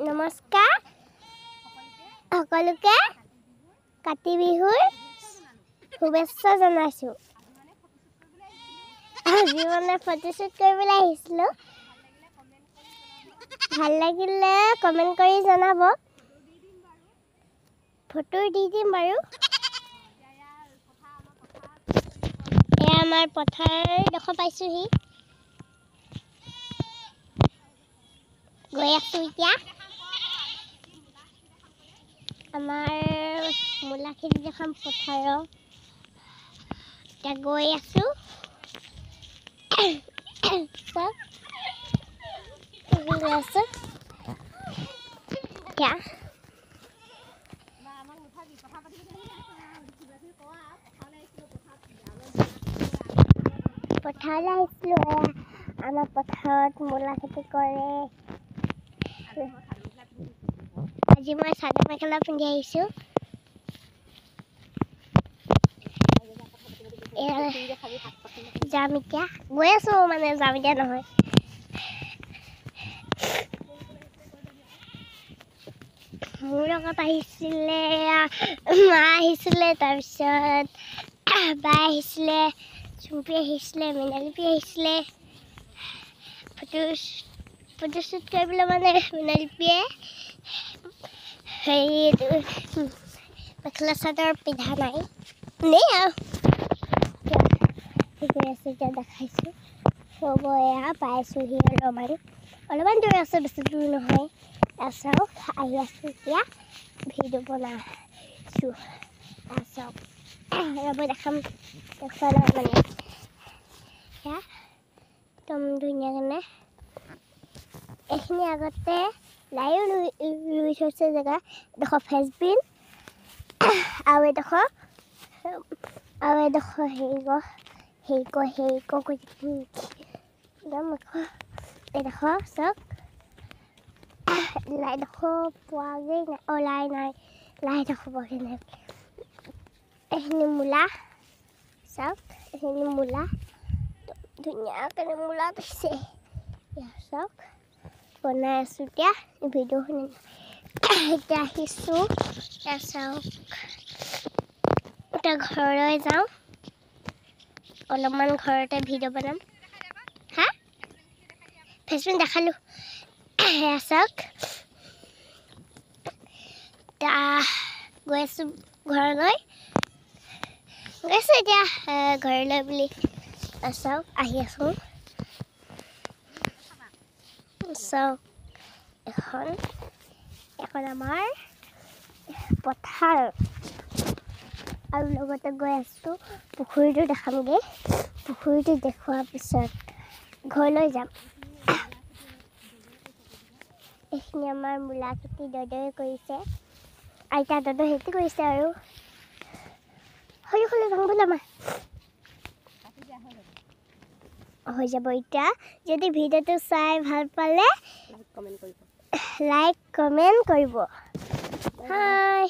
নমস্কাৰ। সকলোকে কাতি বিহুৰ শুভেচ্ছা জনাইছোঁ। আজি মানে ফটোশ্বুট কৰিবলৈ আহিছিলোঁ। ভাল লাগিলে কমেণ্ট কৰি জনাব। ফটো দি দিম বাৰু। এয়া আমাৰ পথাৰ দেখা পাইছোঁহি। গৈ আছোঁ এতিয়া। আমাৰ মূলাখিনি দেখাম পথাৰৰ এতিয়া গৈ আছোঁ। পথাৰলৈ আহিছিলোঁ আমাৰ পথাৰত মূলা খেতি কৰে। আজি মই চাদৰ মেখেলা পিন্ধি আহিছোঁ যাম এতিয়া গৈ আছোঁ মানে যাম এতিয়া নহয় মোৰ লগত আহিছিলে মা আহিছিলে তাৰপিছত বা আহিছিলে চুম্পি আহিছিলে মৃণালীপি আহিছিলে ফটো ফটোশ্বুট কৰিবলৈ মানে মৃণালীপিয়ে হেৰি মেখেলা চাদৰ পিন্ধা নাই নে দেখাইছোঁ হ'ব এয়া পাইছোঁহি অলপমান অলপমান দূৰ আছে বেছি দূৰ নহয় চাওক আহি আছোঁ এতিয়া ভিডিঅ' বনাইছোঁ চাওক ৰ'ব দেখাম দেখুৱা নাই মানে এয়া একদম ধুনীয়াকৈ এইখিনি আগতে লাইও ৰুই ৰুই থৈছে জেগা এডোখৰ ফ্ৰেঞ্চবিন আৰু এডোখৰ আৰু এডোখৰ হেৰি ক হেৰি ক হেৰি ক কৈ একদম এডোখৰ এডোখৰ চাওক লাইডোখৰ পোৱাগৈ নাই অঁ লাই নাই লাইডোখৰ পোৱাগৈ নাই এইখিনি মূলা চাওক এইখিনি মূলা ধুনীয়াকৈ মূলা দিছে চাওক বনাই আছোঁ এতিয়া ভিডিঅ' শুনি এতিয়া আহিছোঁ এতিয়া চাওক এতিয়া ঘৰলৈ যাওঁ অলপমান ঘৰতে ভিডিঅ' বনাম হা ফেচবুক দেখালোঁ এয়া চাওক গৈ আছোঁ ঘৰলৈ গৈছোঁ এতিয়া ঘৰলৈ বুলি চাওক আহি আছোঁ এখন এখন আমাৰ পথাৰ। আৰু লগতে গৈ আছোঁ পুখুৰীটো দেখামগৈ। পুখুৰীটো দেখুৱাৰ পিছত ঘৰলৈ যাম। এইখিনি আমাৰ মূলা খেতি দদৈ কৰিছে। আইতা দদৈ খেতি কৰিছে আৰু। সৰু সৰু যাম আমাৰ। হৈ যাব। এতিয়া যদি ভিডিঅ'টো চাই ভাল পালে লাইক কমেণ্ট কৰিব। হাই